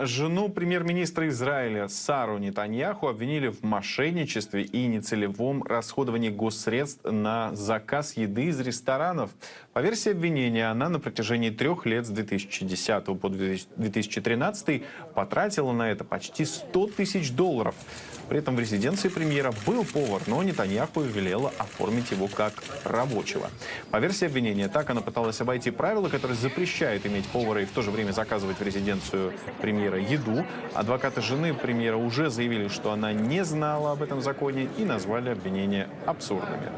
Жену премьер-министра Израиля Сару Нетаньяху обвинили в мошенничестве и нецелевом расходовании госсредств на заказ еды из ресторанов. По версии обвинения, она на протяжении трех лет с 2010 по 2013 потратила на это почти 100 тысяч долларов. При этом в резиденции премьера был повар, но Нетаньяху велела оформить его как рабочего. По версии обвинения, так она пыталась обойти правила, которые запрещают иметь повара и в то же время заказывать в резиденцию премьера еду. Адвокаты жены премьера уже заявили, что она не знала об этом законе и назвали обвинения абсурдными.